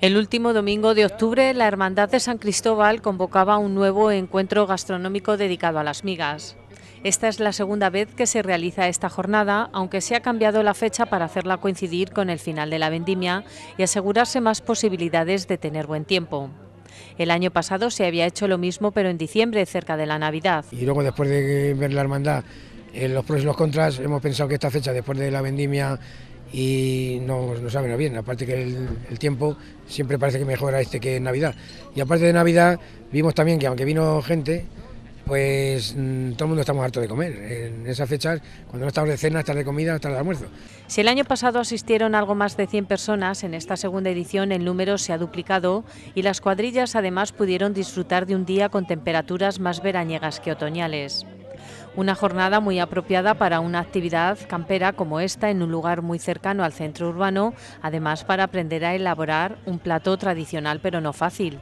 El último domingo de octubre, la Hermandad de San Cristóbal convocaba un nuevo encuentro gastronómico dedicado a las migas. Esta es la segunda vez que se realiza esta jornada, aunque se ha cambiado la fecha para hacerla coincidir con el final de la vendimia y asegurarse más posibilidades de tener buen tiempo. El año pasado se había hecho lo mismo, pero en diciembre, cerca de la Navidad. Y luego, después de ver la hermandad, en los pros y los contras, hemos pensado que esta fecha, después de la vendimia y no nos ha venido bien, aparte que el, tiempo siempre parece que mejora este que en Navidad. Y aparte de Navidad, vimos también que aunque vino gente, pues mm, todo el mundo estamos harto de comer. En esas fechas, cuando no estamos de cena, estás de comida, estás de almuerzo. Si el año pasado asistieron algo más de 100 personas, en esta segunda edición el número se ha duplicado y las cuadrillas además pudieron disfrutar de un día con temperaturas más veraniegas que otoñales. Una jornada muy apropiada para una actividad campera como esta en un lugar muy cercano al centro urbano, además para aprender a elaborar un plato tradicional pero no fácil.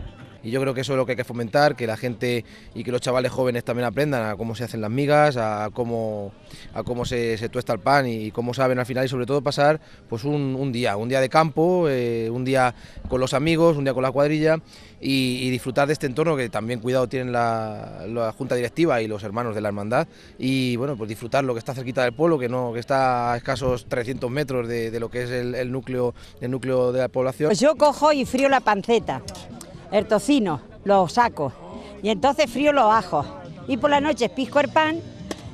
Y yo creo que eso es lo que hay que fomentar, que la gente y que los chavales jóvenes también aprendan a cómo se hacen las migas, a cómo, a cómo se, tuesta el pan y cómo saben al final y sobre todo pasar pues un, día, un día de campo, eh, un día con los amigos, un día con la cuadrilla y, disfrutar de este entorno que también cuidado tienen la, Junta Directiva y los hermanos de la hermandad y bueno, pues disfrutar lo que está cerquita del pueblo, que no que está a escasos 300 metros de, lo que es el, núcleo, el núcleo de la población. Pues yo cojo y frío la panceta el tocino, lo saco y entonces frío los ajos y por la noche pisco el pan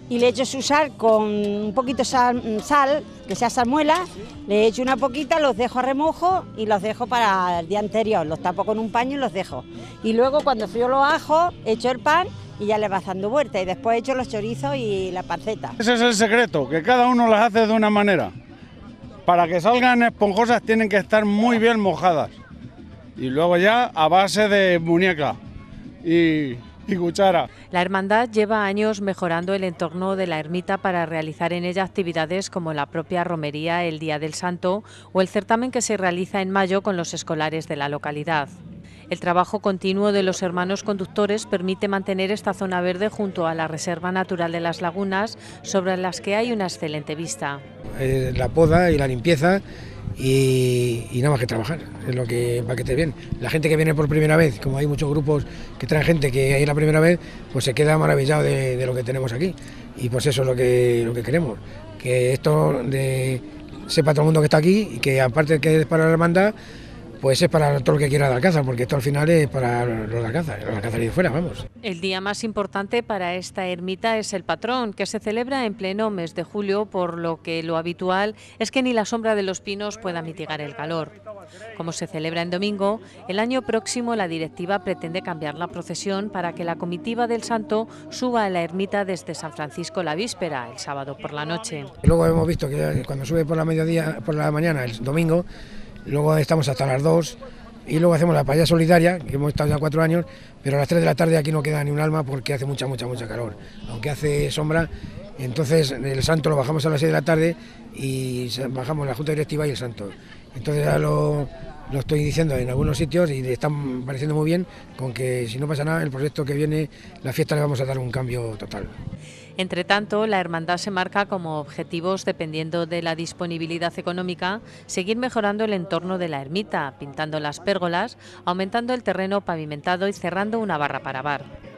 y le echo su sal con un poquito de sal, que sea salmuela, le echo una poquita, los dejo a remojo y los dejo para el día anterior, los tapo con un paño y los dejo. Y luego cuando frío los ajos, echo el pan y ya le vas dando vuelta y después echo los chorizos y la panceta. Ese es el secreto, que cada uno las hace de una manera. Para que salgan esponjosas tienen que estar muy bien mojadas y luego ya a base de muñeca y, cuchara. La hermandad lleva años mejorando el entorno de la ermita para realizar en ella actividades como la propia romería el Día del Santo o el certamen que se realiza en mayo con los escolares de la localidad. El trabajo continuo de los hermanos conductores permite mantener esta zona verde junto a la Reserva Natural de las Lagunas, sobre las que hay una excelente vista. Eh, la poda y la limpieza y, nada más que trabajar, es lo que para que te bien. La gente que viene por primera vez, como hay muchos grupos que traen gente que hay la primera vez, pues se queda maravillado de, lo que tenemos aquí. Y pues eso es lo que, lo que queremos, que esto sepa todo el mundo que está aquí y que aparte que es para la hermandad, pues es para todo el que quiera de Alcázar, porque esto al final es para los de Alcázar, los de Alcázar y de fuera, vamos. El día más importante para esta ermita es el patrón, que se celebra en pleno mes de julio, por lo que lo habitual es que ni la sombra de los pinos pueda mitigar el calor. Como se celebra en domingo, el año próximo la directiva pretende cambiar la procesión para que la comitiva del santo suba a la ermita desde San Francisco la víspera, el sábado por la noche. Luego hemos visto que cuando sube por la mediodía, por la mañana, el domingo, luego estamos hasta las 2 y luego hacemos la paella solidaria, que hemos estado ya cuatro años, pero a las 3 de la tarde aquí no queda ni un alma porque hace mucha, mucha, mucha calor. Aunque hace sombra, entonces el santo lo bajamos a las 6 de la tarde y bajamos la junta directiva y el santo. Entonces ya lo, lo estoy diciendo en algunos sitios y le están pareciendo muy bien con que si no pasa nada, el proyecto que viene, la fiesta le vamos a dar un cambio total. Entre tanto, la hermandad se marca como objetivos, dependiendo de la disponibilidad económica, seguir mejorando el entorno de la ermita, pintando las pérgolas, aumentando el terreno pavimentado y cerrando una barra para bar.